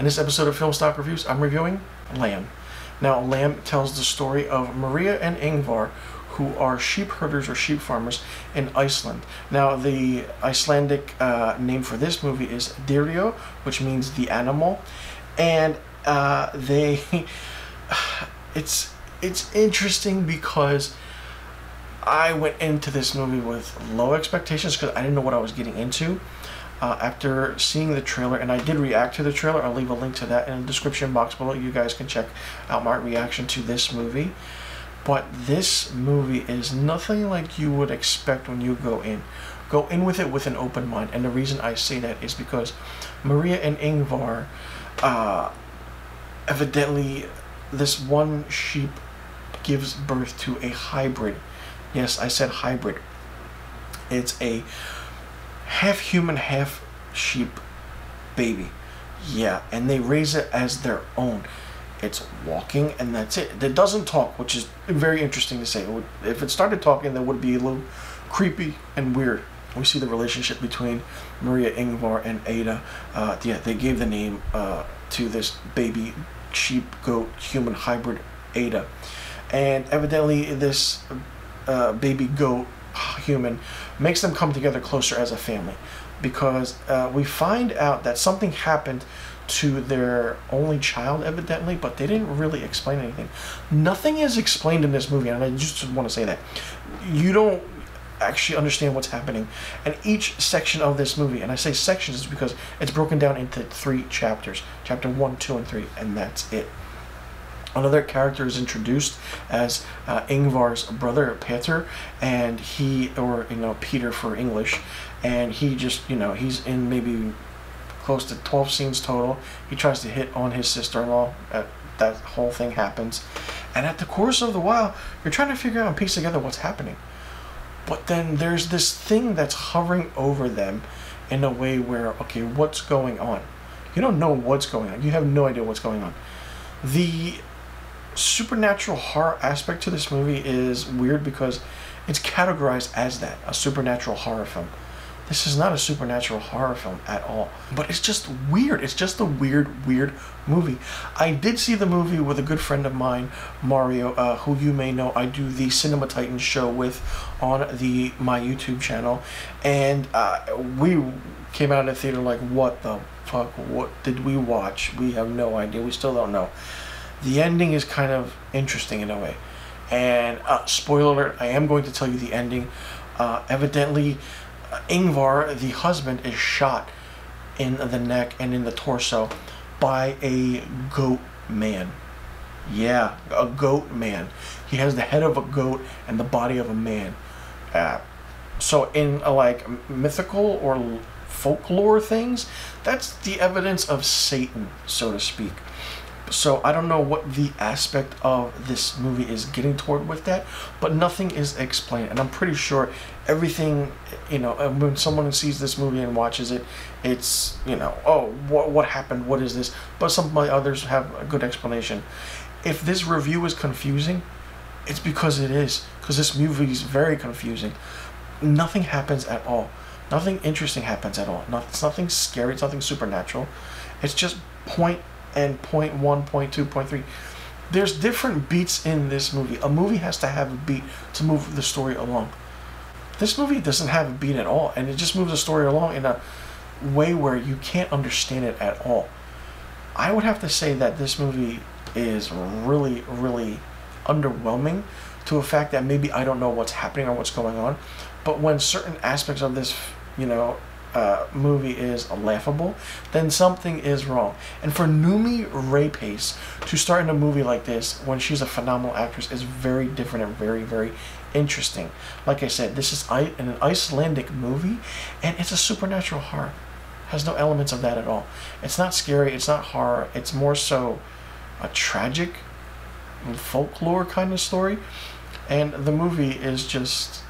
In this episode of Film Stock Reviews, I'm reviewing Lamb. Now, Lamb tells the story of Maria and Ingvar, who are sheep herders or sheep farmers in Iceland. Now, the Icelandic uh, name for this movie is Dirjo, which means the animal, and uh, they. It's it's interesting because I went into this movie with low expectations because I didn't know what I was getting into uh, after seeing the trailer, and I did react to the trailer. I'll leave a link to that in the description box below. You guys can check out my reaction to this movie. But this movie is nothing like you would expect when you go in. Go in with it with an open mind, and the reason I say that is because Maria and Ingvar, uh, evidently, this one sheep gives birth to a hybrid. Yes, I said hybrid. It's a half human, half sheep baby. Yeah, and they raise it as their own. It's walking, and that's it. It doesn't talk, which is very interesting to say. It would, if it started talking, that would be a little creepy and weird. We see the relationship between Maria Ingvar and Ada. Uh, yeah, they gave the name uh, to this baby sheep goat human hybrid Ada, and evidently this uh, baby goat human makes them come together closer as a family. Because uh, we find out that something happened to their only child evidently but they didn't really explain anything. Nothing is explained in this movie and i just want to say that. You don't actually understand what's happening and each section of this movie. And i say sections is because it's broken down into three chapters chapter one two and three and that's it Another character is introduced as uh, Ingvar's brother Pétur, and he, or you know, Peter for English, and he just, you know, he's in maybe close to 12 scenes total. He tries to hit on his sister-in-law. that whole thing happens, and at the course of the while, you're trying to figure out and piece together what's happening. But then there's this thing that's hovering over them in a way where, okay, what's going on? You don't know what's going on. You have no idea what's going on. The supernatural horror aspect to this movie is weird because it's categorized as that a supernatural horror film. This is not a supernatural horror film at all. But it's just weird. It's just a weird, weird movie. I did see the movie with a good friend of mine, Mario, uh, who you may know I do the Cinema Titans show with on the my YouTube channel. And uh, we came out of the theater like, what the fuck? What did we watch? We have no idea. We still don't know the ending is kind of interesting in a way. And uh, spoiler alert, I am going to tell you the ending. Uh, evidently, uh, Ingvar, the husband, is shot in the neck and in the torso by a goat man. Yeah, a goat man. He has the head of a goat and the body of a man. Uh, so in uh, like mythical or folklore things, that's the evidence of Satan, so to speak. So I don't know what the aspect of this movie is getting toward with that, but nothing is explained. And I'm pretty sure everything, you know, uh, when someone sees this movie and watches it, it's, you know, oh, what, what happened? What is this? But some of my others have a good explanation. If this review is confusing, it's because it is. Because this movie is very confusing. Nothing happens at all. Nothing interesting happens at all. Not, it's nothing scary. It's nothing supernatural. It's just point and point one, point two, point three. There's different beats in this movie. A movie has to have a beat to move the story along. This movie doesn't have a beat at all, and it just moves the story along in a way where you can't understand it at all. I would have to say that this movie is really, really underwhelming to a fact that maybe I don't know what's happening or what's going on. But when certain aspects of this, you know, uh, movie is laughable, then something is wrong. And for Noomi Rapace to start in a movie like this when she's a phenomenal actress is very different and very, very interesting. Like I said, this is an Icelandic movie, and it's a supernatural horror. Has no elements of that at all. It's not scary. It's not horror. It's more so a tragic folklore kind of story. And the movie is just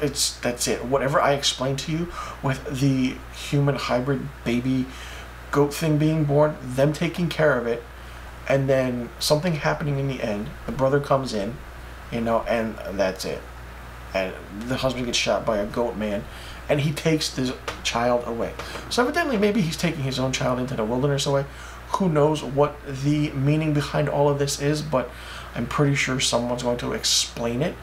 it's that's it. Whatever I explained to you with the human hybrid baby goat thing being born, them taking care of it, and then something happening in the end. The brother comes in, you know, and that's it. And the husband gets shot by a goat man, and he takes this child away. So evidently, maybe he's taking his own child into the wilderness away. Who knows what the meaning behind all of this is, but I'm pretty sure someone's going to explain it.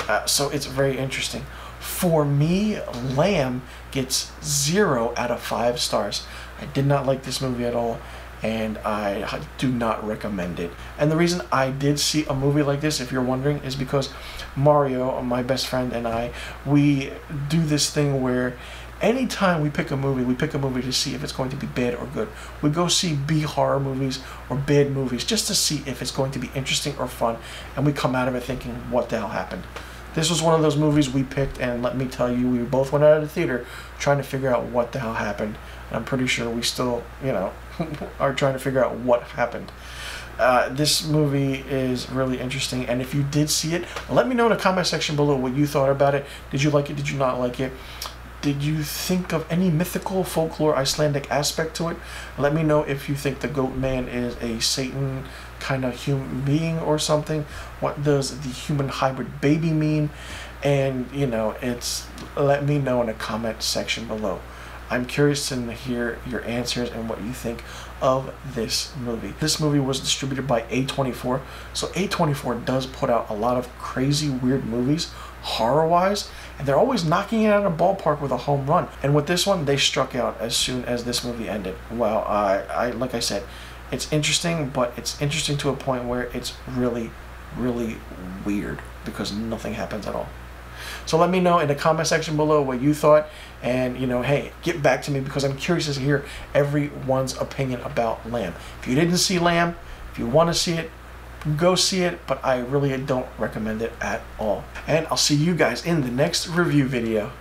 Uh, so it's very interesting. For me, Lamb gets zero out of five stars. I did not like this movie at all and I do not recommend it. And the reason I did see a movie like this, if you're wondering, is because Mario, my best friend, and I, we do this thing where anytime we pick a movie, we pick a movie to see if it's going to be bad or good. We go see B horror movies or bad movies just to see if it's going to be interesting or fun, and we come out of it thinking, what the hell happened? This was one of those movies we picked, and let me tell you, we both went out of the theater trying to figure out what the hell happened. And I'm pretty sure we still, you know, are trying to figure out what happened. Uh, this movie is really interesting, and if you did see it, let me know in the comment section below what you thought about it. Did you like it? Did you not like it? Did you think of any mythical, folklore, Icelandic aspect to it? Let me know if you think the Goat Man is a Satan kind of human being or something. What does the human hybrid baby mean? And, you know, it's let me know in the comment section below. I'm curious to hear your answers and what you think of this movie. This movie was distributed by A24, so A24 does put out a lot of crazy, weird movies, horror-wise, and they're always knocking it out of the ballpark with a home run. And with this one, they struck out as soon as this movie ended. Well, I, I like I said, it's interesting, but it's interesting to a point where it's really, really weird because nothing happens at all. So let me know in the comment section below what you thought. And, you know, hey, get back to me because I'm curious to hear everyone's opinion about Lamb. If you didn't see Lamb, if you want to see it, go see it. But I really don't recommend it at all. And I'll see you guys in the next review video.